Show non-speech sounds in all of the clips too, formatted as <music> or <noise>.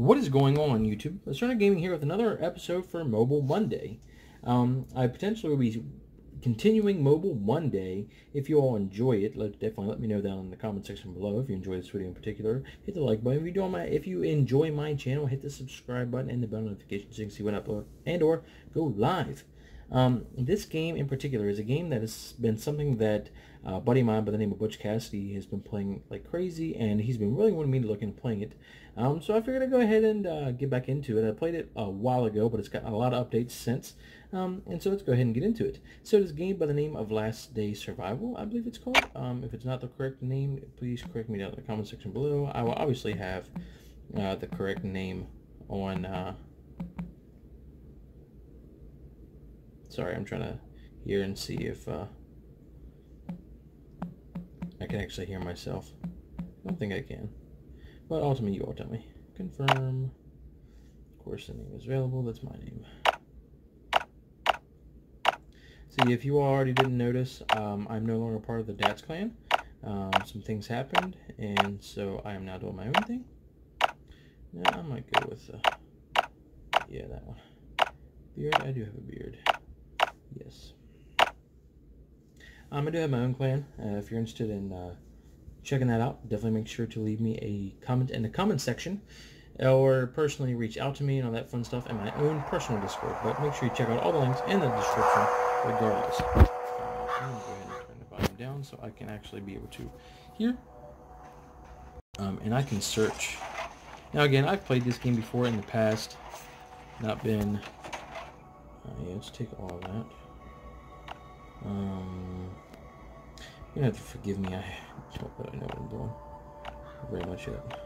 What is going on, YouTube? Aserno Gaming here with another episode for Mobile Monday. Um, I potentially will be continuing Mobile Monday. If you all enjoy it, let, definitely let me know down in the comment section below if you enjoy this video in particular. Hit the like button. If you, do my, if you enjoy my channel, hit the subscribe button and the bell notification so you can see when I upload and or go live. Um, this game in particular is a game that has been something that uh, buddy of mine by the name of Butch Cassidy has been playing like crazy, and he's been really wanting me to look into playing it. Um, so I figured I'd go ahead and uh, get back into it. I played it a while ago, but it's got a lot of updates since. Um, and so let's go ahead and get into it. So this game by the name of Last Day Survival, I believe it's called. Um, if it's not the correct name, please correct me down in the comment section below. I will obviously have uh, the correct name on... Sorry, I'm trying to hear and see if... Uh, I can actually hear myself. I don't think I can. But ultimately, you all tell me. Confirm. Of course, the name is available. That's my name. See, if you already didn't notice, um, I'm no longer part of the Dats clan. Um, some things happened, and so I am now doing my own thing. Now, I might go with, uh, yeah, that one. Beard, I do have a beard. Yes. Um, I do have my own clan. Uh, if you're interested in uh, checking that out, definitely make sure to leave me a comment in the comment section or personally reach out to me and all that fun stuff in my own personal Discord. But make sure you check out all the links in the description regardless. Uh, I'm going to go ahead and turn the volume down so I can actually be able to hear. Um, and I can search. Now again, I've played this game before in the past. Not been... Uh, yeah, let's take all of that. Um, you have to forgive me. I don't really know what I'm doing. Very much yet.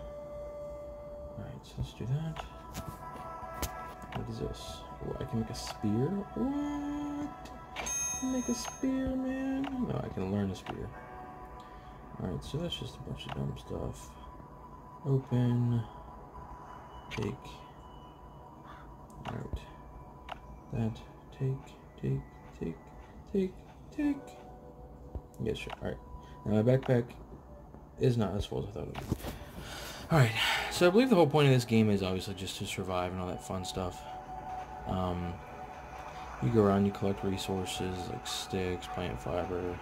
Alright, so let's do that. What is this? Oh, I can make a spear? What? Make a spear, man? No, I can learn a spear. Alright, so that's just a bunch of dumb stuff. Open. Take. Alright. That. Take. Take. Take. Take. Take. Yeah, sure. Alright. Now my backpack is not as full as I thought it would be. Alright, so I believe the whole point of this game is obviously just to survive and all that fun stuff. Um, you go around, you collect resources like sticks, plant fiber,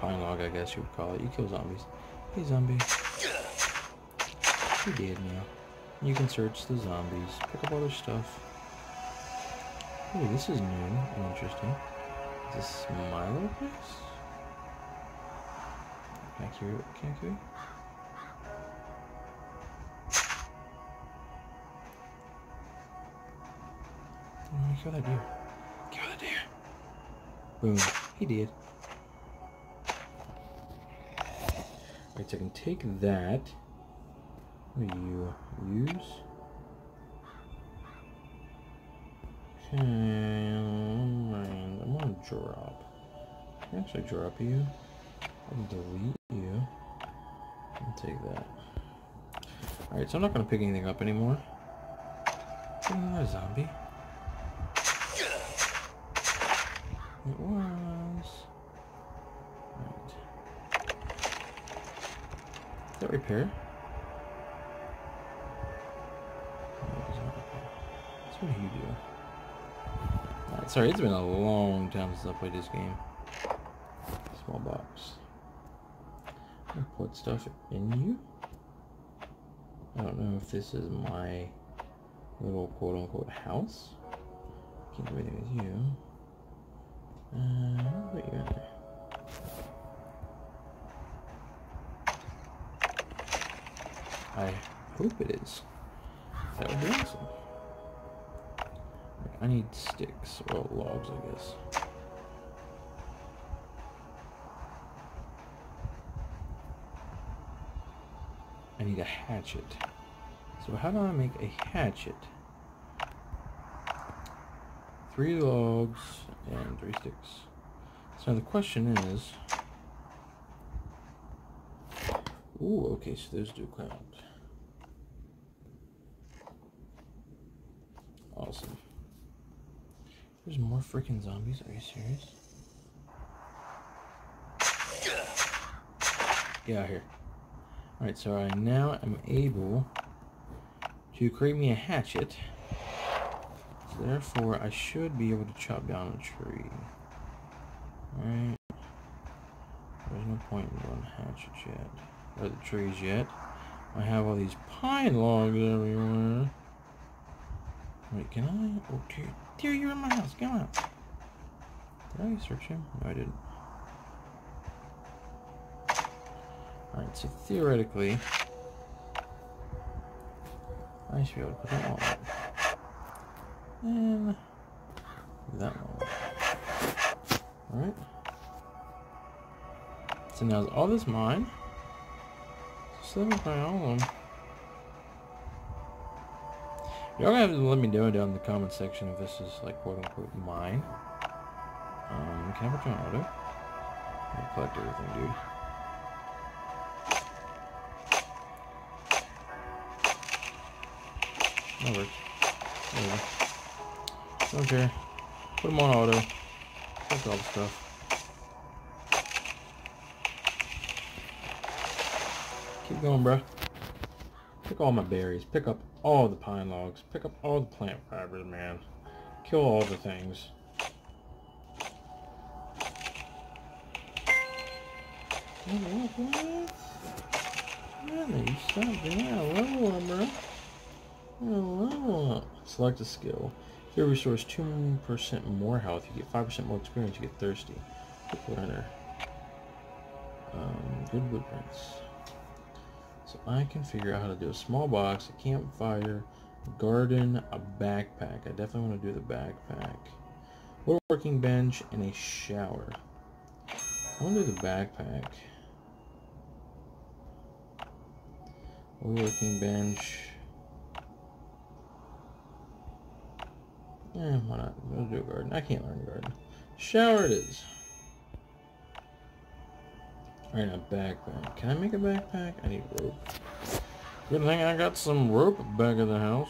pine log I guess you would call it. You kill zombies. Hey zombie. You dead now. You can search the zombies, pick up other stuff. Hey, this is new and interesting. Is this Milo place? Can I carry it? Can I carry it? Kill that deer. Kill that deer. Boom. He did. Alright, so I can take that. What do you use? Okay, Drop. Actually, drop you. I'll delete you. Take that. Alright, so I'm not to pick anything up anymore. a zombie. It was. Is that repair? So what do you do? Sorry, it's been a long time since I played this game. Small box. Put stuff in you. I don't know if this is my little quote-unquote house. Can't do anything with you. Uh, what you got there? I hope it is. That would be awesome. I need sticks, or logs, I guess. I need a hatchet. So how do I make a hatchet? Three logs and three sticks. So the question is... Ooh, okay, so those do count. Awesome. There's more freaking zombies? Are you serious? Get out here. Alright, so I now am able to create me a hatchet. So therefore, I should be able to chop down a tree. Alright. There's no point in doing hatchet yet. Or the trees yet. I have all these pine logs everywhere. Wait, can I? Oh, dear. You're in my house. Come on. Did I search him? No, I didn't. Alright, so theoretically, I should be able to put that one And that one Alright. So now all this mine? Seven by all of them. Y'all gonna have to let me know down in the comment section if this is like quote unquote mine. Um, can I put you on auto? I collect everything, dude. That works. Whatever. Don't care. Put them on auto. Take all the stuff. Keep going, bro. Pick all my berries. Pick up all the pine logs. Pick up all the plant fibers, man. Kill all the things. What? What? Man, you stop being level up, bro. Level up. Select a skill. If it restores 2% more health, you get 5% more experience, you get thirsty. Good runner. Um, good blueprints. I can figure out how to do a small box, a campfire, garden, a backpack. I definitely want to do the backpack. Woodworking bench, and a shower. I want to do the backpack. Woodworking bench. Eh, why not? We'll do a garden. I can't learn a garden. Shower it is. Alright, a backpack. Can I make a backpack? I need rope. Good thing I got some rope back of the house.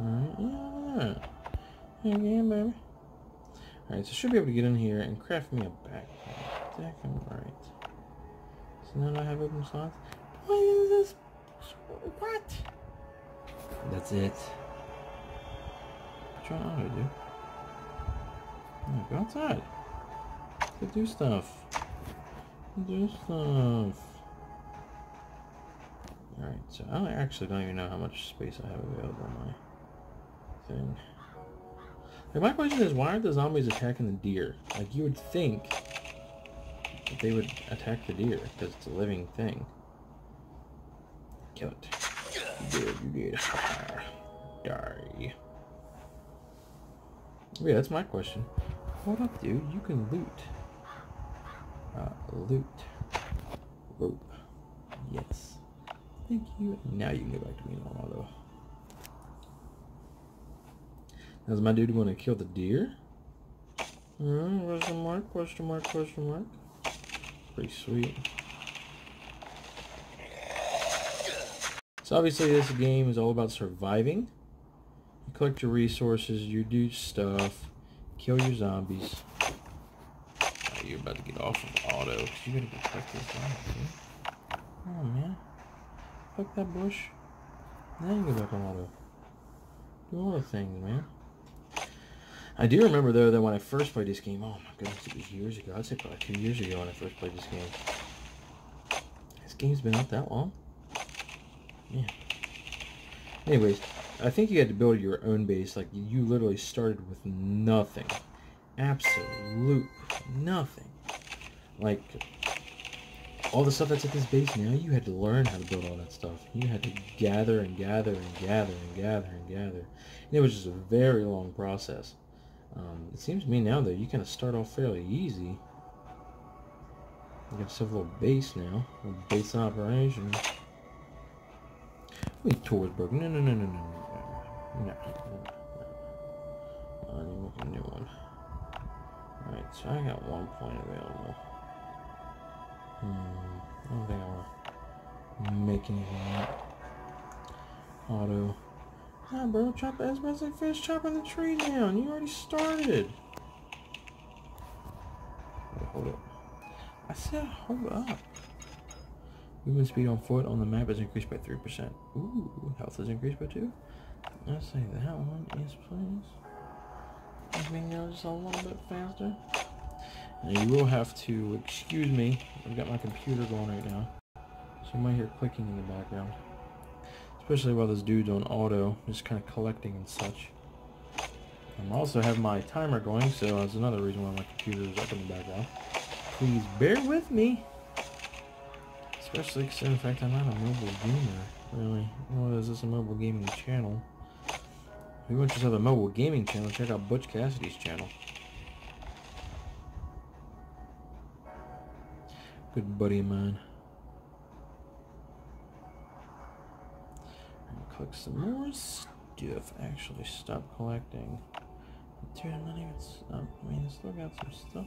Alright, yeah. Yeah, baby. Alright, so I should be able to get in here and craft me a backpack. Second, right. So now I have open slots. What is this? What? That's it. What you want to do? Go outside. Go do stuff. Do stuff. Alright, so I actually don't even know how much space I have available on my thing. Like, my question is, why aren't the zombies attacking the deer? Like, you would think that they would attack the deer, because it's a living thing. Kill it. You did. Die. Yeah, that's my question. Hold up, dude. You can loot. Uh, loot. Yes. Thank you. Now you can go back to being auto. Now, is my dude going to kill the deer? Uh, question mark, question mark, question mark. Pretty sweet. So obviously this game is all about surviving. You collect your resources, you do stuff. Kill your zombies. Oh, you're about to get off of auto. Cause you're gonna go protect this. Come on, man. Fuck that bush. Now you go back on auto. Do all the things, man. I do remember, though, that when I first played this game, oh my goodness, it was years ago. I'd say probably two years ago when I first played this game. This game's been out that long. Yeah. Anyways, I think you had to build your own base. Like, you literally started with nothing. Absolute nothing. Like, all the stuff that's at this base now, you had to learn how to build all that stuff. You had to gather and gather and gather and gather and gather. And it was just a very long process. Um, it seems to me now, though, you kind of start off fairly easy. You got yourself a little base now. A base operation. Wait, towards broken. No, no, no, no, no. No. I need a new one. Alright, so I got one point available. Hmm. I don't think I make anything up. Auto. Ah, bro, chop as much as fish chopping the tree down. You already started. Wait, hold up. I said hold up. Movement speed on foot on the map is increased by 3%. Ooh, health is increased by 2. Let's say that one is please. Go just a little bit faster. Now you will have to excuse me. I've got my computer going right now. So you might hear clicking in the background. Especially while this dude's on auto, just kind of collecting and such. I'm also have my timer going, so that's another reason why my computer is up in the background. Please bear with me. Especially because, in fact, I'm not a mobile gamer, really. Nor is this a mobile gaming channel. You want to have a mobile gaming channel, check out Butch Cassidy's channel. Good buddy of mine. click some more stuff. Actually, stop collecting. Dude, I'm not even. Stop. Oh, I mean, I still got some stuff.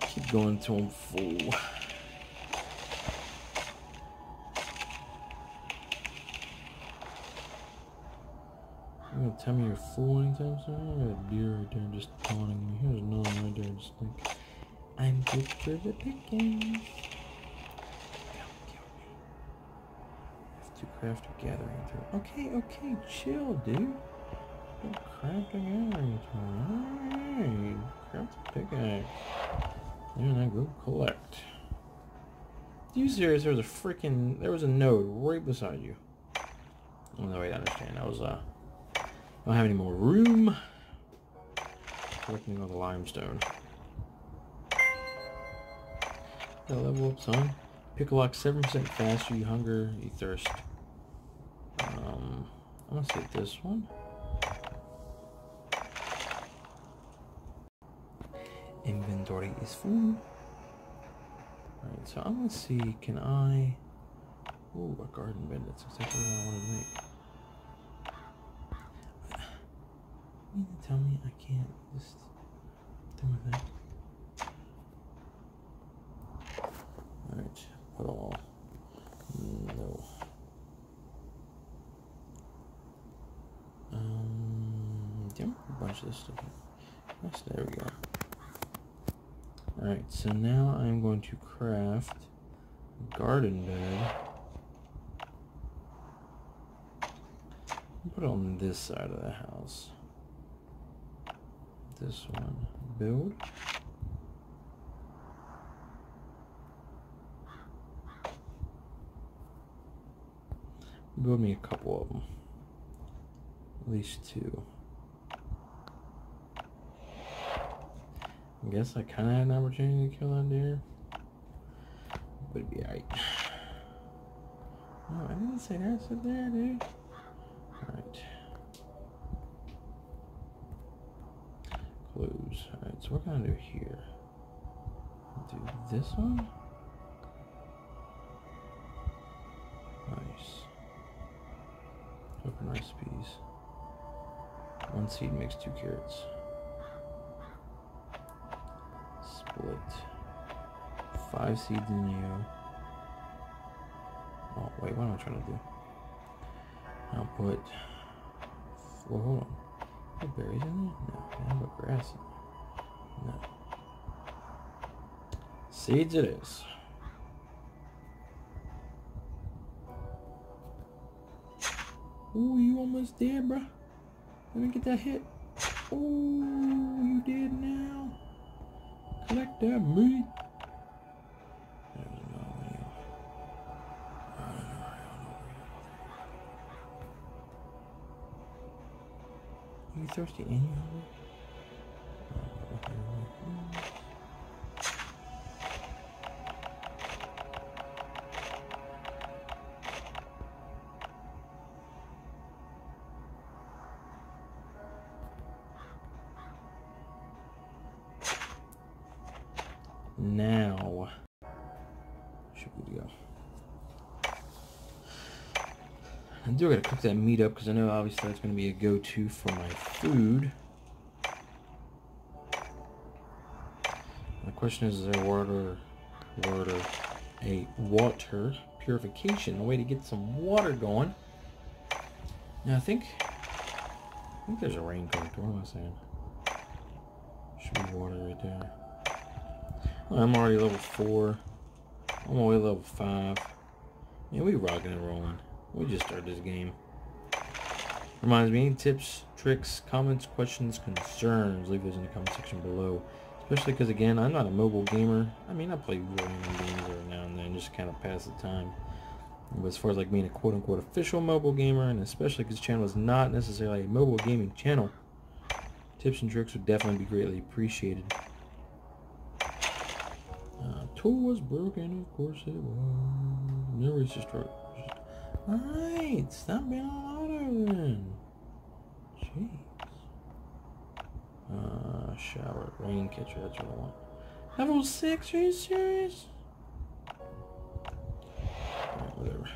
Keep going to him full. Tell me you're anytime soon? I got a deer right there just taunting me. Here's another one right there just like, I'm good for the picking. To craft a gathering tool. Okay, okay, chill, dude. No crafting gathering tool. Alright, craft pickaxe. And I go collect. Are you serious? There was a freaking, there was a node right beside you. Oh, no, wait, I understand. That was, uh, don't have any more room. Collecting all the limestone. Got level up, son. Pick a lock 7% faster, you hunger, you thirst. Um, I'm gonna say this one. Inventory is full. Alright, so I'm gonna see, can I... Ooh, a garden bed, that's exactly what I wanted to make. Mean to tell me I can't just do my thing? Alright, put all. No. Um, damn, a bunch of this stuff. Yes, there we go. Alright, so now I'm going to craft a garden bed. Put it on this side of the house this one. Build. Build me a couple of them. At least two. I guess I kind of had an opportunity to kill that deer. But it'd be alright. No, <sighs> oh, I didn't say that. I said there, dude. Alright. Close. Alright, so what can I do here? Do this one? Nice. Open recipes. One seed makes two carrots. Split. Five seeds in you. Oh, wait, what am I trying to do? I'll put... Well, hold on. Berries in there? No. I put grass in? No. Seeds it is. Ooh, you almost there, bruh. Let me get that hit. Oh, you did now. Collect that meat. Are you thirsty and you? Now, should we go? I do gotta cook that meat up because I know obviously that's gonna be a go-to for my food. Question is, is there water, water, a water purification, a way to get some water going? Now I think, I think there's a rain collector. What am I saying? Should be water right there. I'm already level 4. I'm already level 5. Man, we rocking and rolling. We just started this game. Reminds me, any tips, tricks, comments, questions, concerns, leave those in the comment section below. Especially because, again, I'm not a mobile gamer. I mean, I play video games every now and then just kind of pass the time. But as far as like being a quote-unquote official mobile gamer, and especially because channel is not necessarily a mobile gaming channel, tips and tricks would definitely be greatly appreciated. Uh, tool was broken, of course it was. Never just Alright, stop being all auto then. Jeez. Uh, shower, rain catcher, that's what I want. Level 6, are you serious? Right, whatever.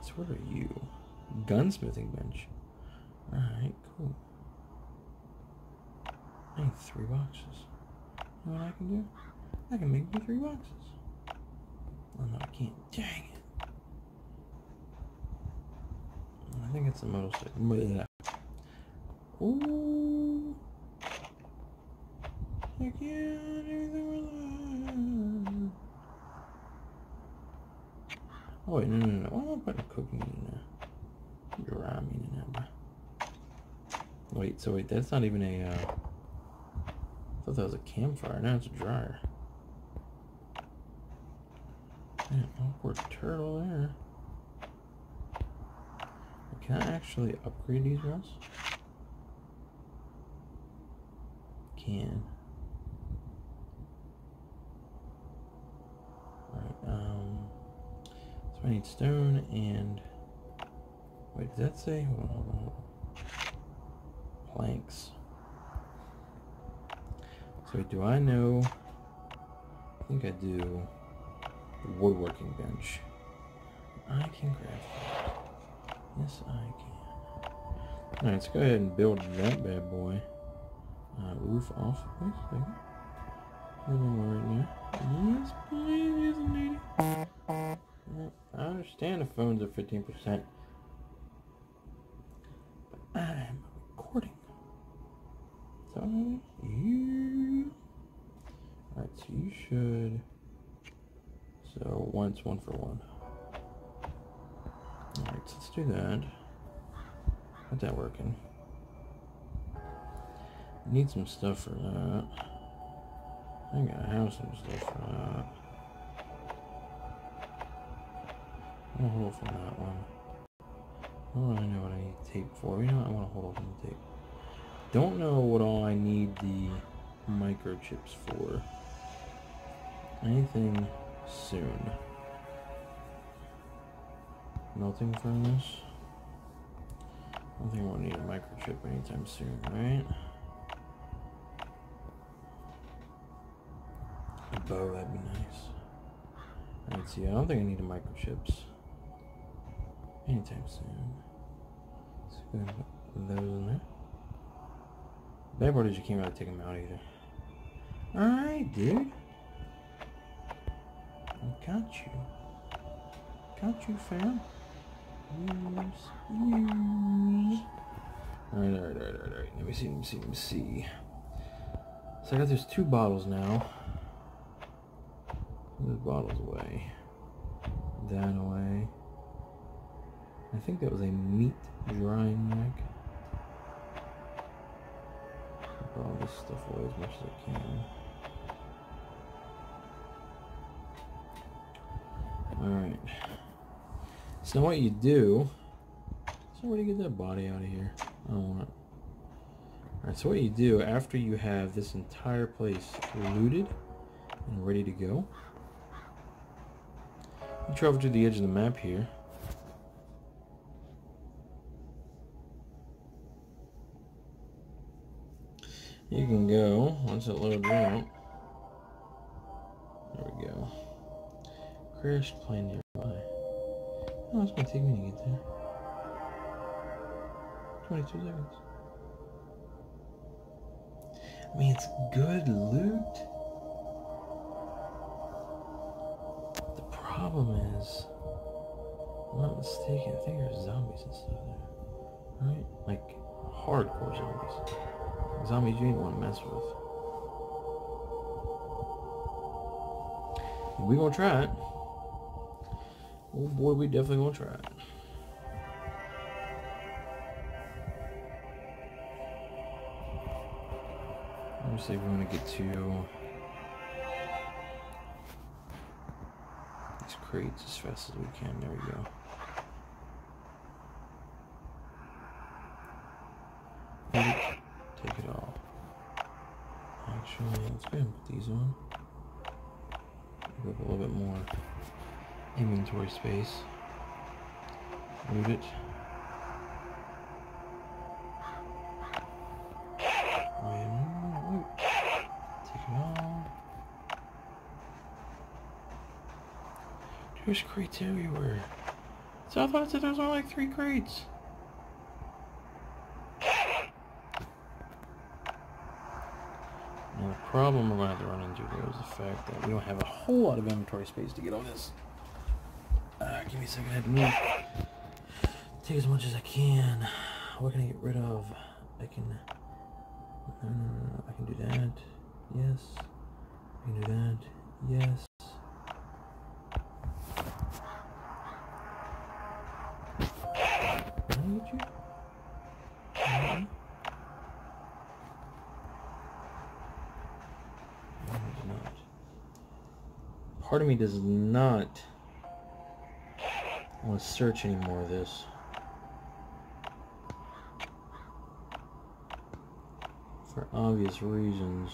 So what are you? Gunsmithing bench. Alright, cool. I need three boxes. You know what I can do? I can make me three boxes. Oh no, I can't. Dang it. I think it's a motorcycle. Ooh. Heck yeah, everything Oh wait, no, no, no. Why am I putting cooking in there? Meat in there, Wait, so wait, that's not even a, uh... I thought that was a campfire. Now it's a dryer. Man, awkward turtle there. Can I actually upgrade these ones? Can. Alright, um... So I need stone and... Wait, does that say? Hold on, hold on. Planks. So do I know... I think I do woodworking bench. I can craft that. Yes, I can. Alright, let's go ahead and build that bad boy. Uh, roof off. Wait a second. More right now. Yes, please, yes, lady. I understand the phones are 15%. But I'm recording. So, you... Alright, so you should... So once one for one. Do that. How's that working? Need some stuff for that. I gotta have some stuff for that. I'll hold on that one. I don't really know what I need tape for. You know what? I want to hold off on the tape. Don't know what all I need the microchips for. Anything soon. Melting furnace. I don't think we'll need a microchip anytime soon, right? A bow, that'd be nice. Let's see, I don't think I need a microchips anytime soon. Put those in there. Bad is you can't really take them out either. Alright, dude. Got you. Got you, fam. Alright, alright, alright, alright. Let me see, let me see, let me see. So I got those two bottles now. Those bottles away. That away. I think that was a meat drying rack. Put all this stuff away as much as I can. Alright. So what you do... So where do you get that body out of here? I don't want it. Alright, so what you do after you have this entire place looted and ready to go, you travel to the edge of the map here. You can go, once it loads out, there we go. Crashed plane nearby. Oh, it's gonna take me to get there. 22 seconds. I mean, it's good loot. The problem is, I'm not mistaken, I think there's zombies and stuff there. Right? Like, hardcore zombies. Zombies you ain't want to mess with. We gonna try it. Oh boy, we definitely gonna try it. Let me see if we want to get to these crates as fast as we can. There we go. Take it all. Actually, let's go ahead and put these on. Give a little bit more inventory space. Move it. Take it all. There's crates everywhere. So I thought that there was only like three crates. Now the problem we're going to have to run into though is the fact that we don't have a whole lot of inventory space to get all this. Uh, give me a second, I have to move. Take as much as I can. What can I get rid of? I can... No. I can do that. Yes. I can do that. Yes. You? Part of me does not want to search any more of this. For obvious reasons.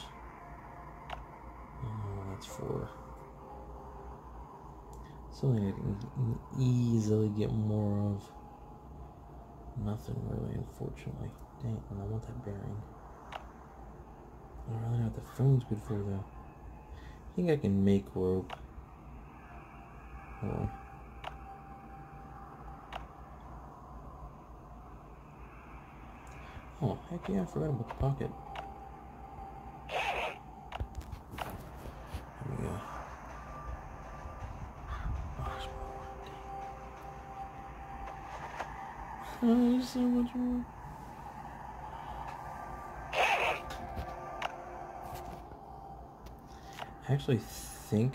Oh, that's for something I can easily get more of. Nothing really, unfortunately. Dang, I want that bearing. I don't really know what the phone's good for, though. I think I can make rope. Hold on. Oh, heck yeah, I forgot about the pocket. There we go. Oh, there's so much more. I actually think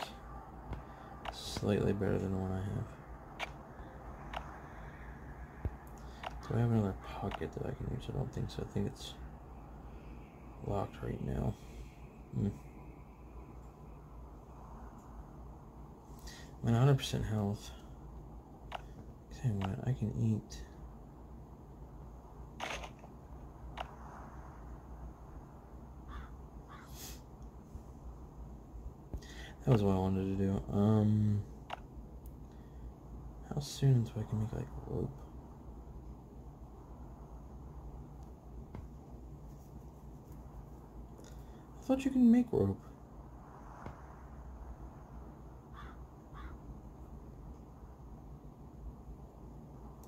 slightly better than the one I have. Do I have another pocket that I can use? I don't think so. I think it's locked right now. Hmm. I'm at 100% health. You what, I can eat. That was what I wanted to do. Um, how soon until I can make like rope? Thought you can make rope.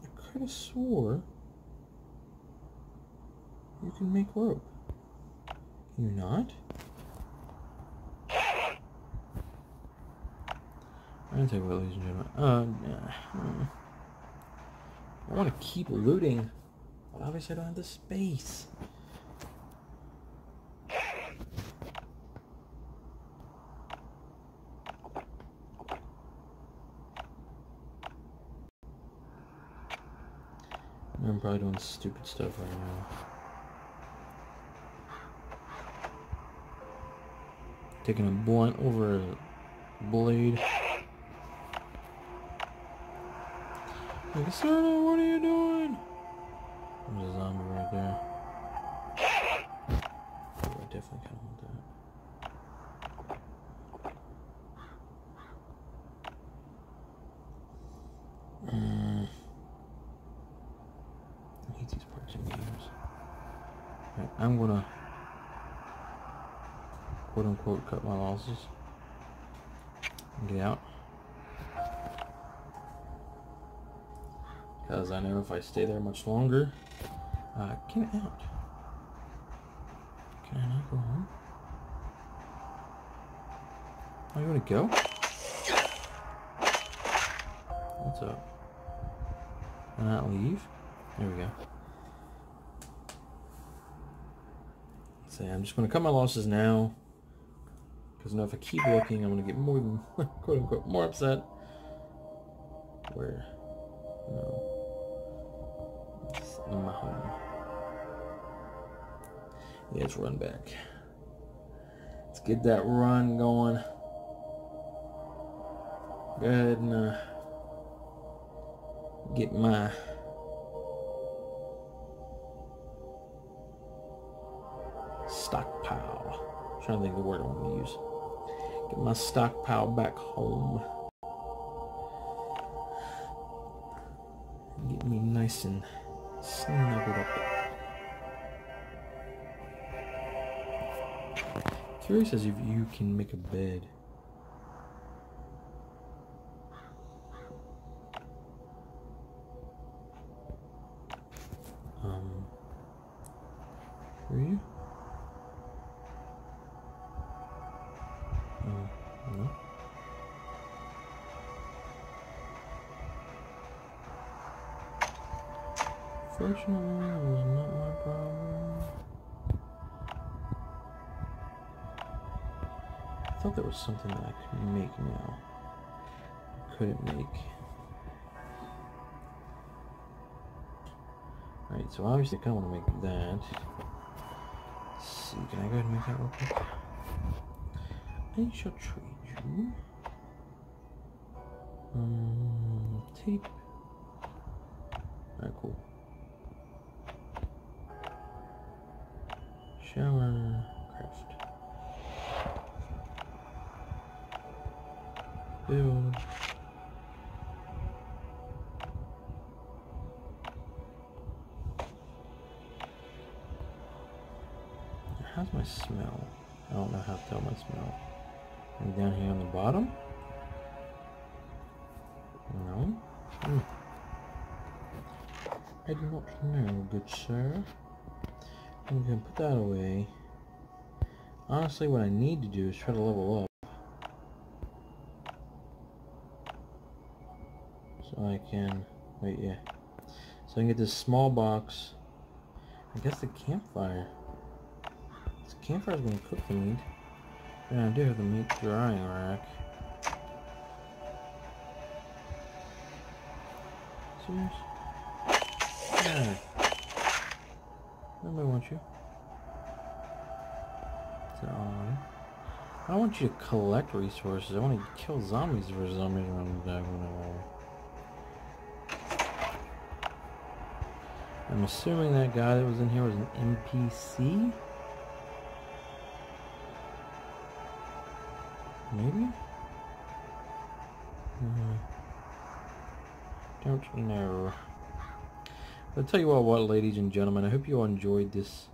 I could have swore you can make rope. Can you not? I'm gonna take a ladies and gentlemen. Uh, nah. I want to keep looting, but obviously I don't have the space. Probably doing stupid stuff right now. Taking a blunt over a blade. Like, Serta, what are you doing? There's a zombie right there. Oh, I definitely kind of want that. Mm. I hate these parts in games. Right, I'm gonna quote unquote cut my losses and get out. Because I know if I stay there much longer, uh, get out. Can I not go home? Are you gonna go? What's up? Can I not leave? There we go. Say, I'm just to cut my losses now. Because now if I keep looking, I'm going to get more than, <laughs> quote unquote, more upset. Where? No. It's my home. Yeah, it's run back. Let's get that run going. Go ahead and uh, get my stockpile. I'm trying to think of the word I want to use. Get my stockpile back home. Get me nice and snuggled up. Curious as if you can make a bed. Something that I could make now. Couldn't make. Alright, so obviously I kind of want to make that. Let's see, can I go ahead and make that real quick? I shall trade you. Um, tape. Alright, cool. Shower Build. How's my smell? I don't know how to tell my smell. And down here on the bottom? No. Hmm. I do not know, good sir. I'm gonna put that away. Honestly, what I need to do is try to level up. So I can, wait, yeah. So I can get this small box. I guess the campfire. This campfire's gonna cook the meat. And I do have the meat drying rack. Yeah. Nobody wants you. So, I don't want you to collect resources. I want to kill zombies for zombies around the whenever. I'm assuming that guy that was in here was an NPC? Maybe? Uh, don't know. I'll tell you all what, ladies and gentlemen, I hope you all enjoyed this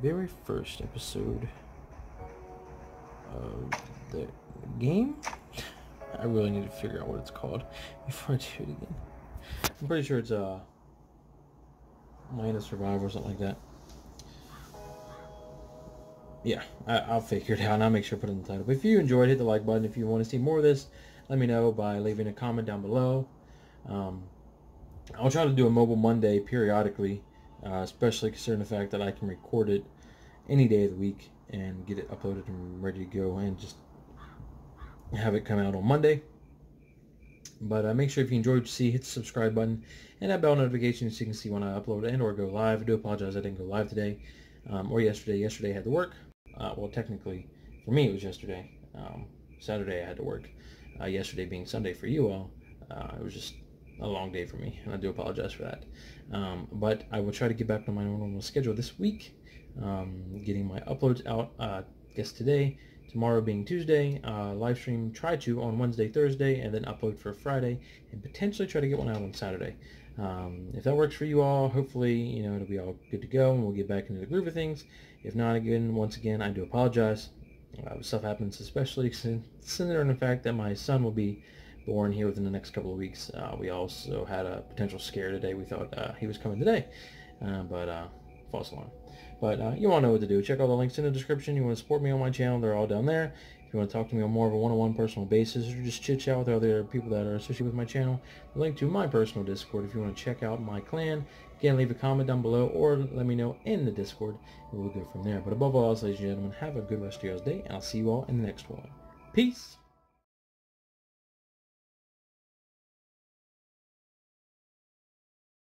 very first episode of the game. I really need to figure out what it's called <laughs> before I do it again. I'm pretty sure it's uh, Land of Survival or something like that. Yeah, I, will figure it out and I'll make sure to put it in the title. But if you enjoyed, hit the like button. If you want to see more of this, let me know by leaving a comment down below. Um, I'll try to do a mobile Monday periodically, uh, especially considering the fact that I can record it any day of the week and get it uploaded and ready to go and just have it come out on Monday. But uh, make sure if you enjoyed, see hit the subscribe button and that bell notification so you can see when I upload and or go live. I do apologize I didn't go live today um, or yesterday. Yesterday I had to work. Uh, well, technically, for me it was yesterday. Um, Saturday I had to work. Uh, yesterday being Sunday for you all, uh, it was just a long day for me, and I do apologize for that. Um, but I will try to get back to my normal schedule this week, um, getting my uploads out, uh, I guess today, tomorrow being Tuesday, uh, live stream, try to on Wednesday, Thursday, and then upload for Friday, and potentially try to get one out on Saturday. Um, if that works for you all, hopefully, you know, it'll be all good to go, and we'll get back into the groove of things. If not, again, once again, I do apologize. Uh, stuff happens, especially <laughs> considering the fact that my son will be born here within the next couple of weeks. Uh, we also had a potential scare today. We thought uh, he was coming today, uh, but uh, false alarm. But uh, you all know what to do. Check all the links in the description. You want to support me on my channel, they're all down there. If you want to talk to me on more of a one-on-one personal basis or just chit-chat with other people that are associated with my channel, link to my personal Discord if you want to check out my clan, Again, leave a comment down below or let me know in the Discord, and we'll go from there. But above all else, ladies and gentlemen, have a good rest of your day, and I'll see you all in the next one. Peace!